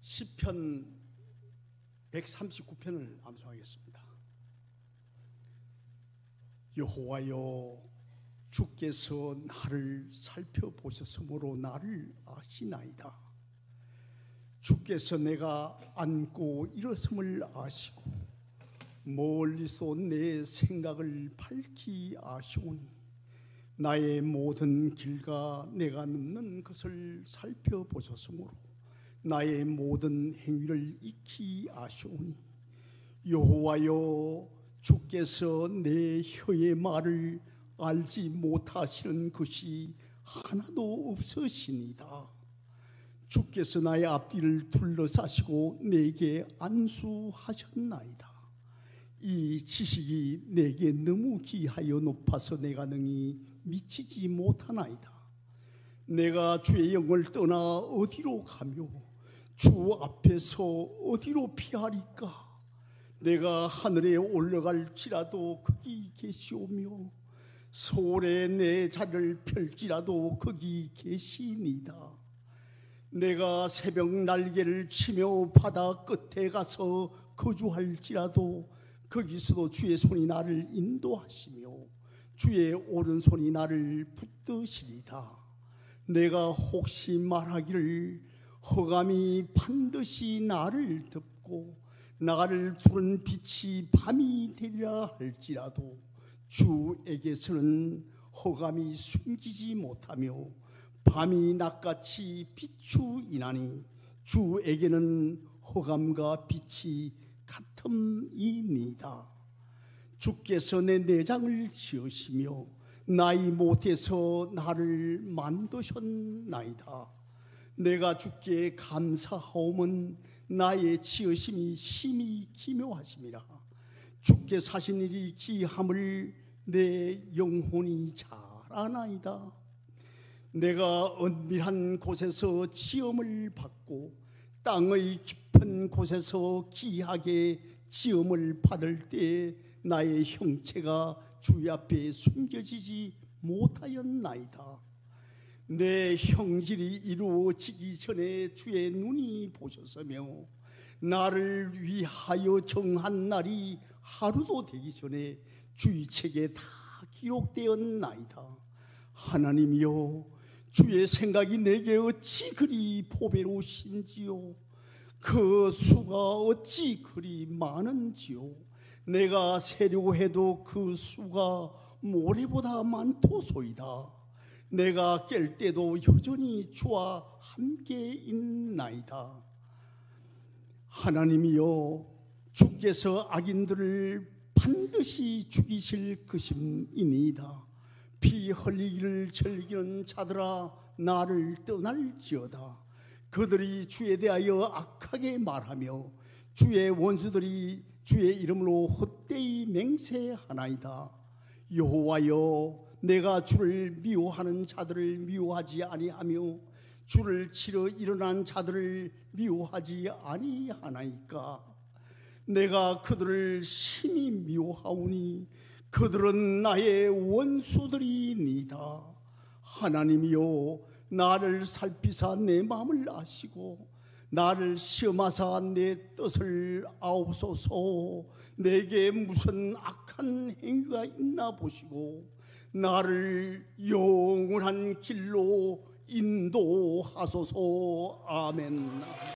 시편 139편을 암송하겠습니다. 여호와여 주께서 나를 살펴보셨으므로 나를 아시나이다. 주께서 내가 앉고 일어섬을 아시고 멀리서 내 생각을 밝히 아시오니 나의 모든 길과 내가 눕는 것을 살펴보셨으므로 나의 모든 행위를 익히 아시오니 여호와여 주께서 내 혀의 말을 알지 못하시는 것이 하나도 없으시니다 주께서 나의 앞뒤를 둘러싸시고 내게 안수하셨나이다 이 지식이 내게 너무 귀하여 높아서 내가 능히 미치지 못하나이다. 내가 주의 영을 떠나 어디로 가며 주 앞에서 어디로 피하리까? 내가 하늘에 올라갈지라도 거기 계시오며 서울에 내 자리를 펼지라도 거기 계시니다. 내가 새벽 날개를 치며 바다 끝에 가서 거주할지라도 거기서도 주의 손이 나를 인도하시며 주의 오른손이 나를 붙드시리다. 내가 혹시 말하기를 허감이 반드시 나를 덮고 나를 두른 빛이 밤이 되리라 할지라도 주에게서는 허감이 숨기지 못하며 밤이 낮같이 비추이나니 주에게는 허감과 빛이 같음이니이다. 주께서 내 내장을 지으시며 나이 못해서 나를 만드셨나이다. 내가 주께 감사하오면 나의 지으심이 심히 기묘하심이라. 주께 사신 일이 기함을 내 영혼이 잘 아나이다. 내가 은밀한 곳에서 지음을 받고 땅의 깊은 곳에서 기하게 지음을 받을 때 나의 형체가 주 앞에 숨겨지지 못하였나이다. 내 형질이 이루어지기 전에 주의 눈이 보셨으며 나를 위하여 정한 날이 하루도 되기 전에 주의 책에 다 기록되었나이다. 하나님이여 주의 생각이 내게 어찌 그리 보배로우신지요? 그 수가 어찌 그리 많은지요? 내가 세려고 해도 그 수가 모래보다 많도소이다 내가 깰 때도 여전히 주와 함께 있나이다. 하나님이여 주께서 악인들을 반드시 죽이실 것임이니이다. 피 흘리기를 즐기는 자들아 나를 떠날지어다. 그들이 주에 대하여 악하게 말하며 주의 원수들이 주의 이름으로 헛되이 맹세하나이다. 여호와여 내가 주를 미워하는 자들을 미워하지 아니하며 주를 치러 일어난 자들을 미워하지 아니하나이까? 내가 그들을 심히 미워하오니 그들은 나의 원수들이니다. 하나님이여 나를 살피사 내 마음을 아시고 나를 시험하사 내 뜻을 아옵소서. 내게 무슨 악한 행위가 있나 보시고 나를 영원한 길로 인도하소서. 아멘